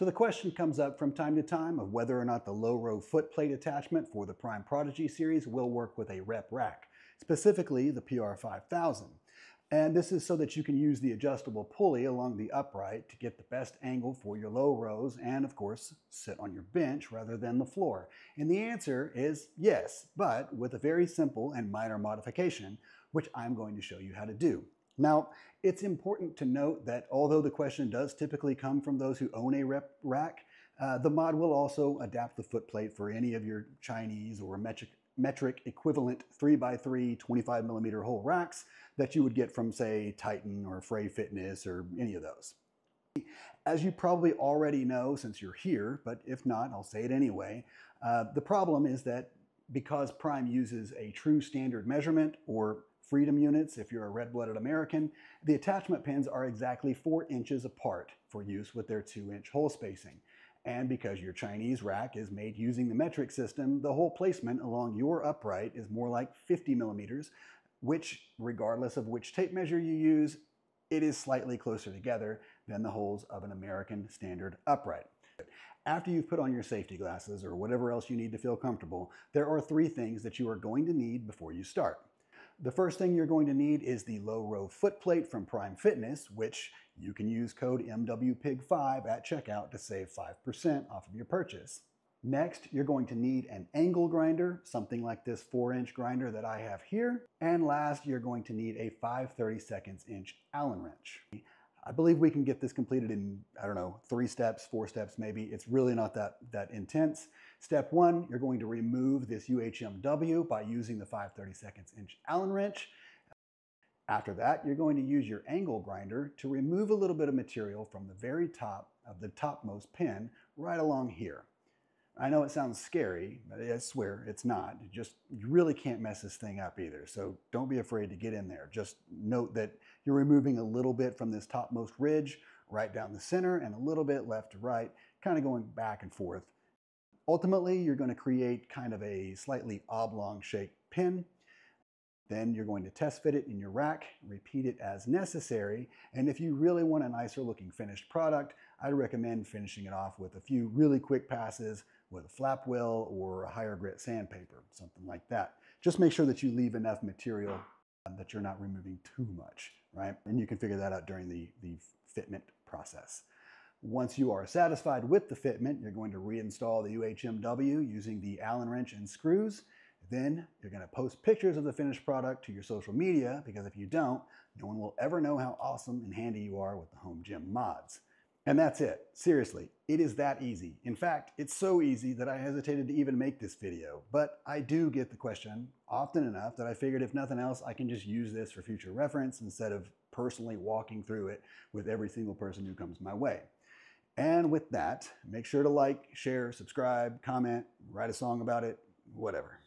So the question comes up from time to time of whether or not the low row foot plate attachment for the Prime Prodigy series will work with a rep rack, specifically the PR5000. And this is so that you can use the adjustable pulley along the upright to get the best angle for your low rows and, of course, sit on your bench rather than the floor. And the answer is yes, but with a very simple and minor modification, which I'm going to show you how to do. Now, it's important to note that although the question does typically come from those who own a rep rack, uh, the mod will also adapt the footplate for any of your Chinese or metric, metric equivalent 3x3 25 millimeter hole racks that you would get from, say, Titan or Frey Fitness or any of those. As you probably already know since you're here, but if not, I'll say it anyway, uh, the problem is that because Prime uses a true standard measurement or freedom units if you're a red-blooded American, the attachment pins are exactly four inches apart for use with their two inch hole spacing. And because your Chinese rack is made using the metric system, the hole placement along your upright is more like 50 millimeters, which, regardless of which tape measure you use, it is slightly closer together than the holes of an American standard upright. After you've put on your safety glasses or whatever else you need to feel comfortable, there are three things that you are going to need before you start. The first thing you're going to need is the low row foot plate from Prime Fitness, which you can use code MWPIG5 at checkout to save 5% off of your purchase. Next, you're going to need an angle grinder, something like this 4-inch grinder that I have here. And last, you're going to need a 5 32 inch Allen wrench. I believe we can get this completed in, I don't know, three steps, four steps maybe. It's really not that, that intense. Step one, you're going to remove this UHMW by using the 5 32 inch Allen wrench. After that, you're going to use your angle grinder to remove a little bit of material from the very top of the topmost pin right along here. I know it sounds scary, but I swear it's not. You just you really can't mess this thing up either. So don't be afraid to get in there. Just note that you're removing a little bit from this topmost ridge right down the center and a little bit left to right, kind of going back and forth. Ultimately, you're going to create kind of a slightly oblong shaped pin. Then you're going to test fit it in your rack, repeat it as necessary, and if you really want a nicer looking finished product, I'd recommend finishing it off with a few really quick passes with a flap wheel or a higher grit sandpaper, something like that. Just make sure that you leave enough material uh, that you're not removing too much, right? And you can figure that out during the, the fitment process. Once you are satisfied with the fitment, you're going to reinstall the UHMW using the Allen wrench and screws. Then you're going to post pictures of the finished product to your social media because if you don't, no one will ever know how awesome and handy you are with the home gym mods. And that's it. Seriously, it is that easy. In fact, it's so easy that I hesitated to even make this video. But I do get the question often enough that I figured if nothing else, I can just use this for future reference instead of personally walking through it with every single person who comes my way. And with that, make sure to like, share, subscribe, comment, write a song about it, whatever.